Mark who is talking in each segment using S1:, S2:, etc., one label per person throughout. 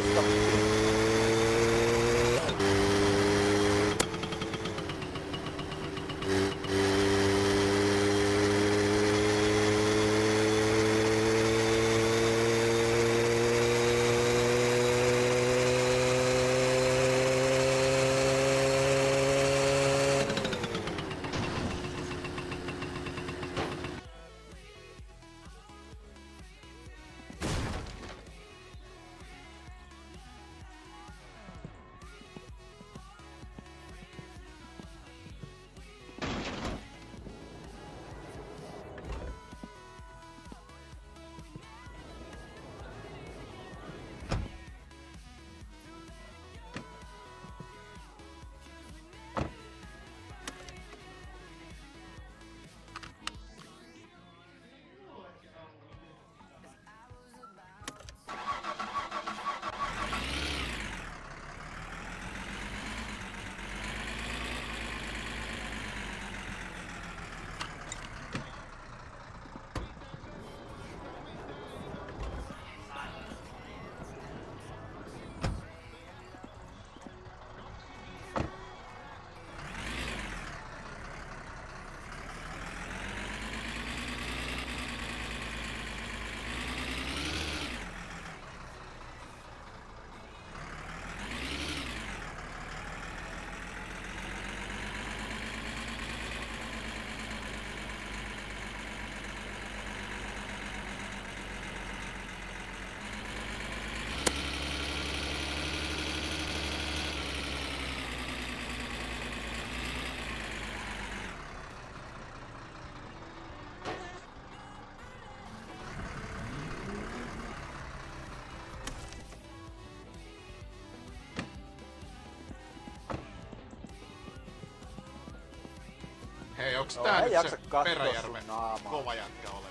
S1: Nice.
S2: onko
S1: tää
S2: no,
S1: nyt se Peräjärven kova jätkä ole?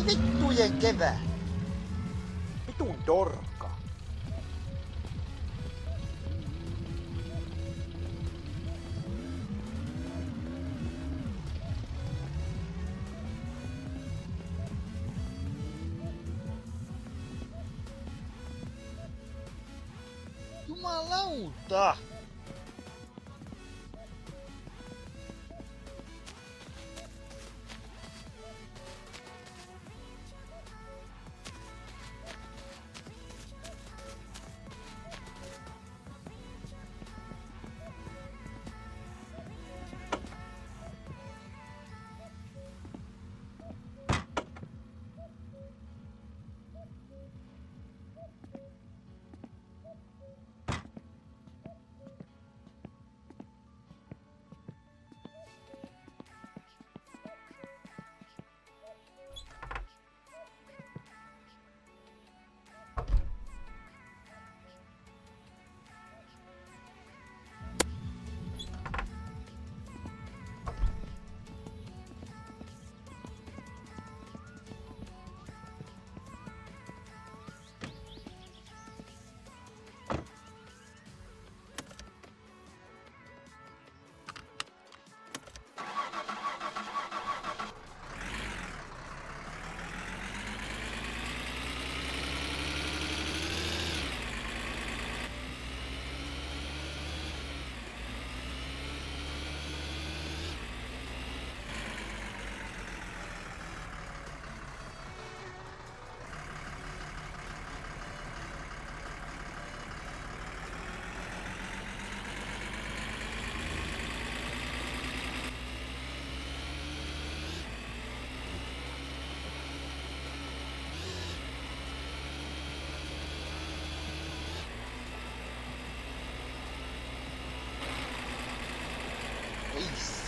S3: Ei vittujen kevää.
S2: Vitun dorka.
S3: Jumalauta!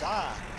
S4: Ei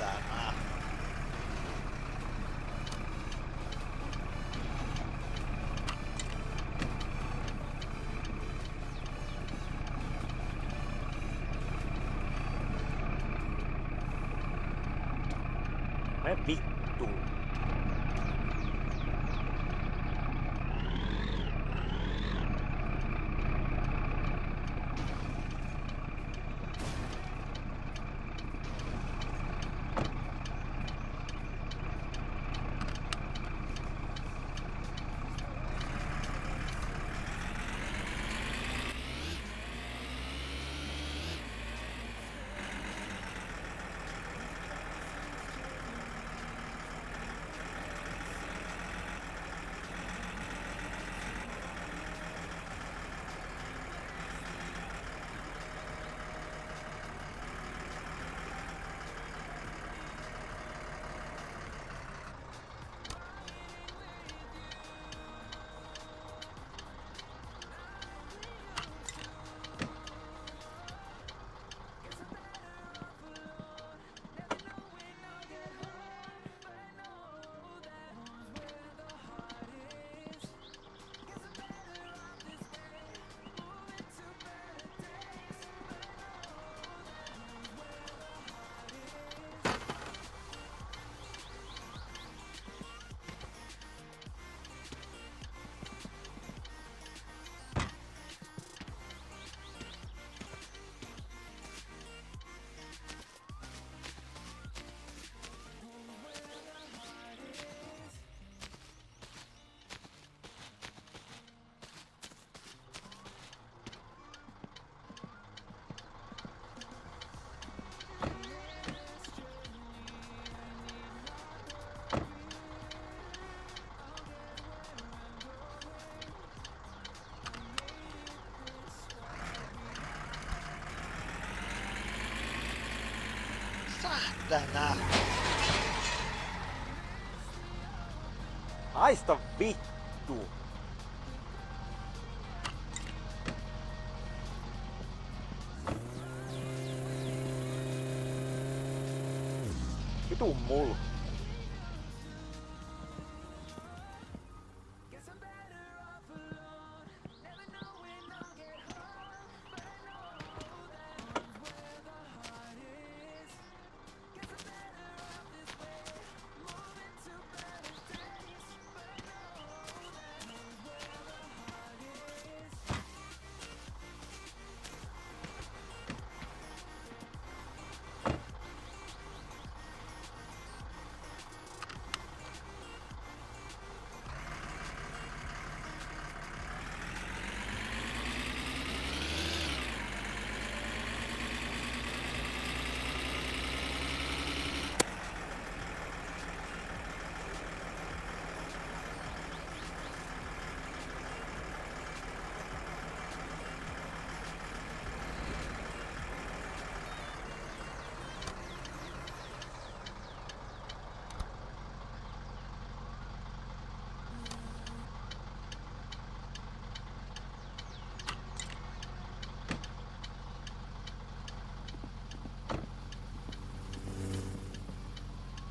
S3: Haista vittu. Vitun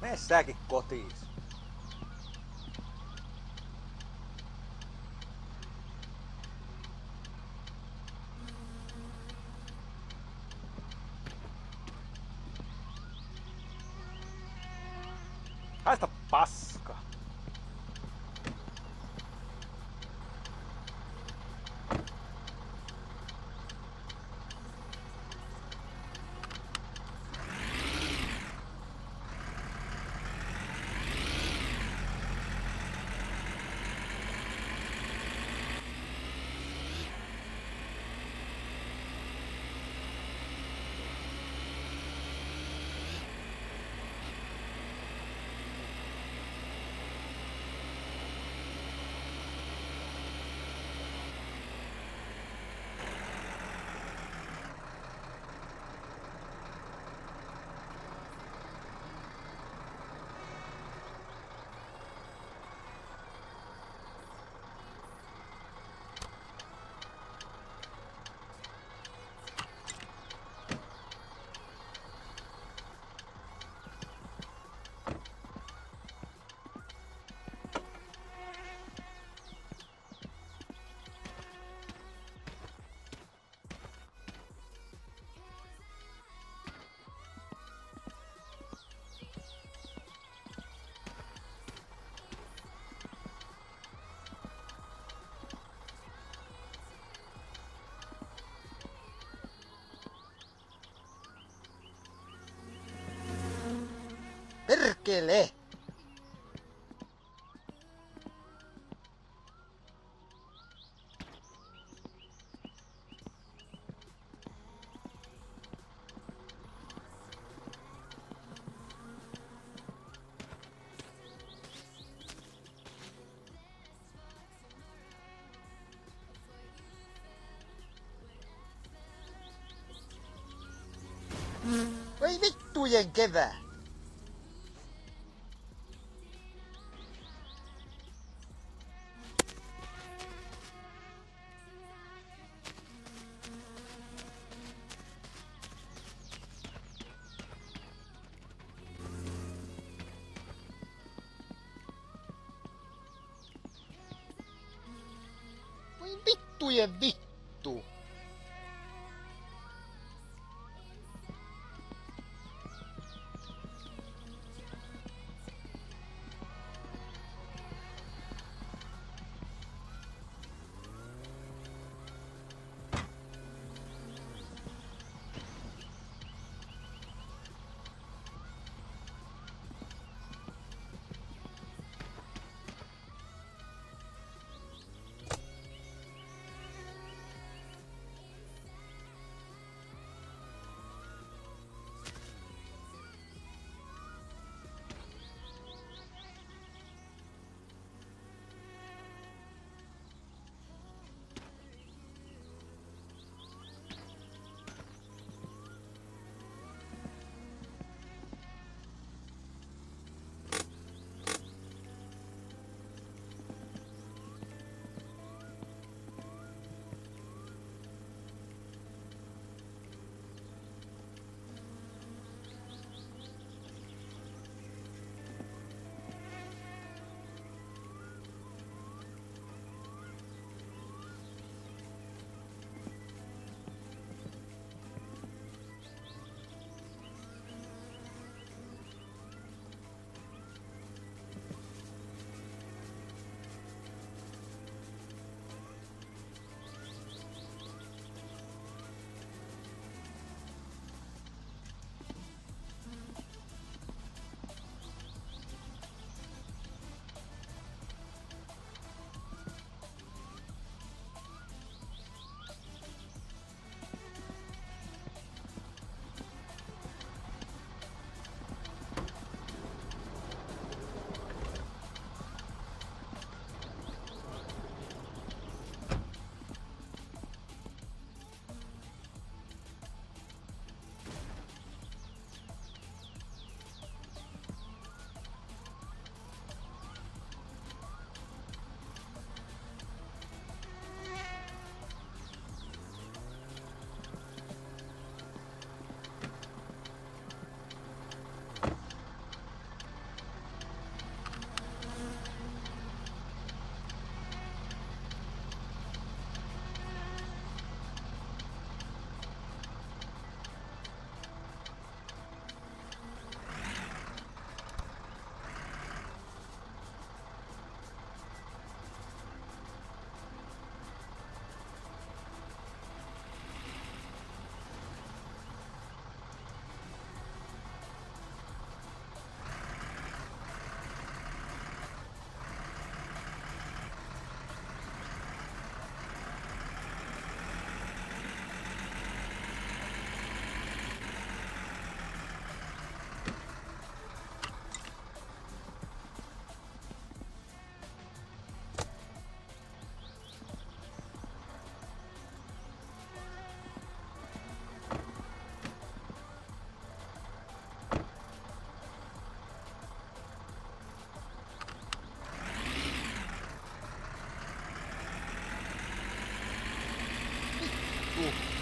S3: nem é que corta isso. Ah, essa passa. Perkele! Voi vittujen kevää! tu é je di. 不